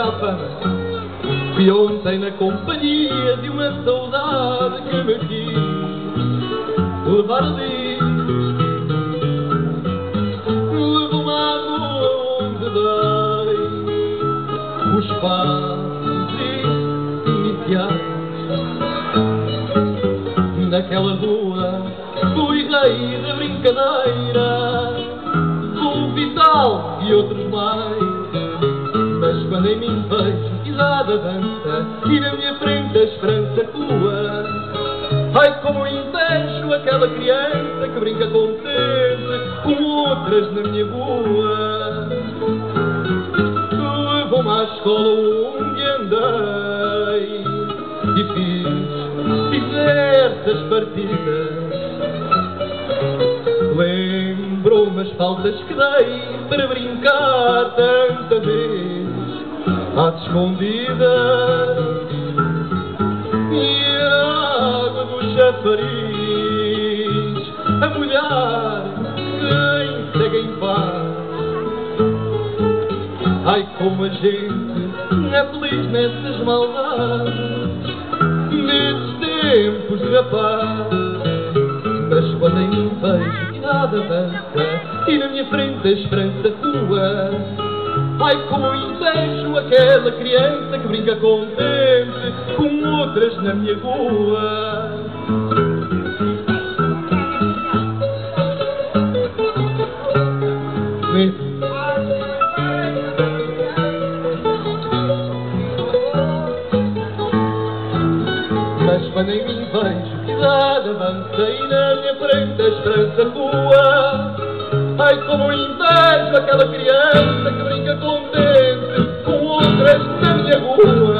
alfama. Fui ontem na companhia de uma saudade que me quis levar ali. Levou-me à rua onde dei os passos iniciais. Naquela rua fui rei da brincadeira, o vital e outros mais. Quando em mim vejo pisada dança e na minha frente a esperança tua, ai como invejo aquela criança que brinca contente com outras na minha rua. Levou-me à escola onde andei e fiz diversas partidas. Lembrou-me as faltas que dei para brincar tanta vez às escondidas e a água do chafariz a molhar quem segue em paz. Ai, como a gente é feliz nessas maldades, nesses tempos de rapaz. Mas quando mim vejo idade avança e na minha frente a esperança tua, ai, como invejo aquela criança que brinca contente com outras na minha rua. Mas quando em mim vejo idade avança e na minha frente a esperança tua Ai como vejo daquela criança que brinca com dentes, com outras na minha rua.